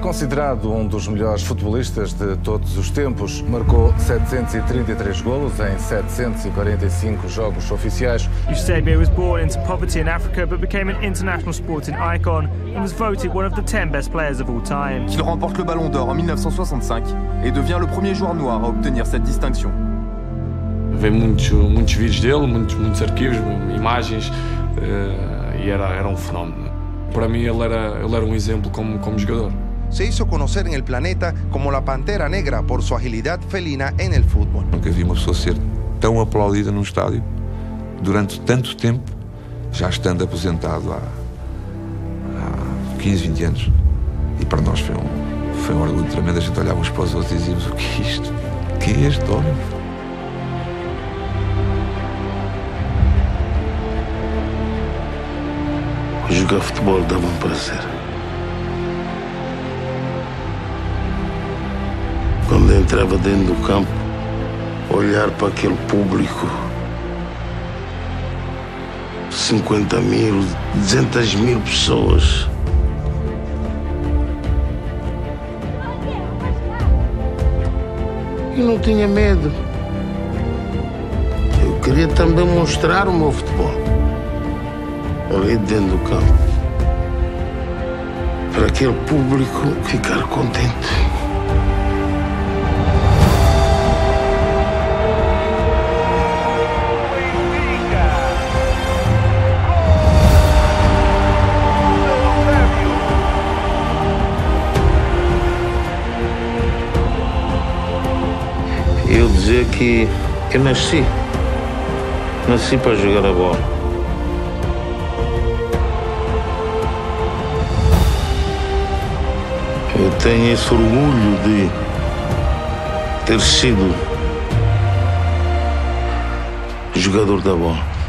É considerado um dos melhores futebolistas de todos os tempos. Marcou 733 golos em 745 jogos oficiais. Eusebio was born into poverty in Africa but became an international sporting icon and was voted one of the 10 best players of all time. Il remporte le Ballon d'Or en 1965 et devient le premier joueur noir à obtenir cette distinction. Vem muitos, muitos vídeos dele, muitos, muitos arquivos, imagens, uh, e era, era um fenómeno. Para mim, ele era, ele era um exemplo como, como jogador. Se hizo conocer en el planeta como la pantera negra por su agilidad felina en el fútbol. Nunca vi uma pessoa ser tão aplaudida num estádio durante tanto tempo, já estando aposentado há, há 15, 20 anos. E para nós foi um, foi um orgulho tremendo. A gente olhava uns para os outros e dizíamos: o que é isto? Quem é este homem? Jogar futebol dava um prazer. Entrava dentro do campo, olhar para aquele público, 50 mil, 200 mil pessoas. E não tinha medo. Eu queria também mostrar o meu futebol ali dentro do campo. Para aquele público ficar contente. Eu dizer que eu nasci. Nasci para jogar a bola. Eu tenho esse orgulho de ter sido jogador da bola.